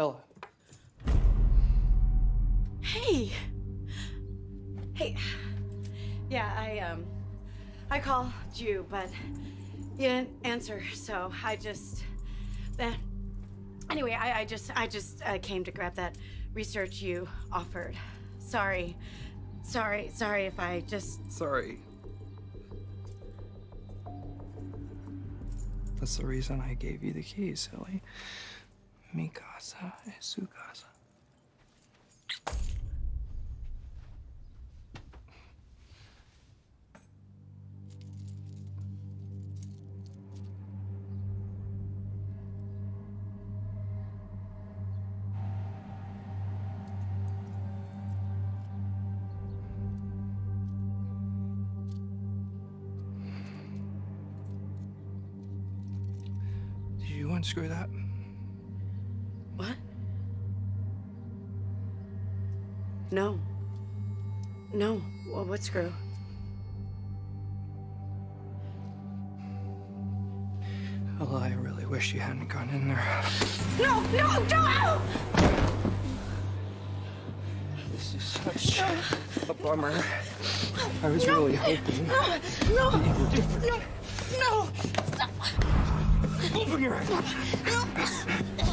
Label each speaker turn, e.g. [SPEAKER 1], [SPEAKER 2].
[SPEAKER 1] Ella. Hey. Hey. Yeah, I, um, I called you, but you didn't answer, so I just, uh, anyway, I, I just, I just uh, came to grab that research you offered. Sorry. Sorry, sorry if I just...
[SPEAKER 2] Sorry. That's the reason I gave you the keys, silly. Mi casa es su casa. Did you unscrew that?
[SPEAKER 1] What? No. No. Well, what screw?
[SPEAKER 2] Well, I really wish you hadn't gone in there.
[SPEAKER 1] No, no, don't!
[SPEAKER 2] This is such a bummer. I was really hoping
[SPEAKER 1] No, no,
[SPEAKER 2] that you were different.
[SPEAKER 1] no, no,
[SPEAKER 2] Open your eyes.
[SPEAKER 1] no, no.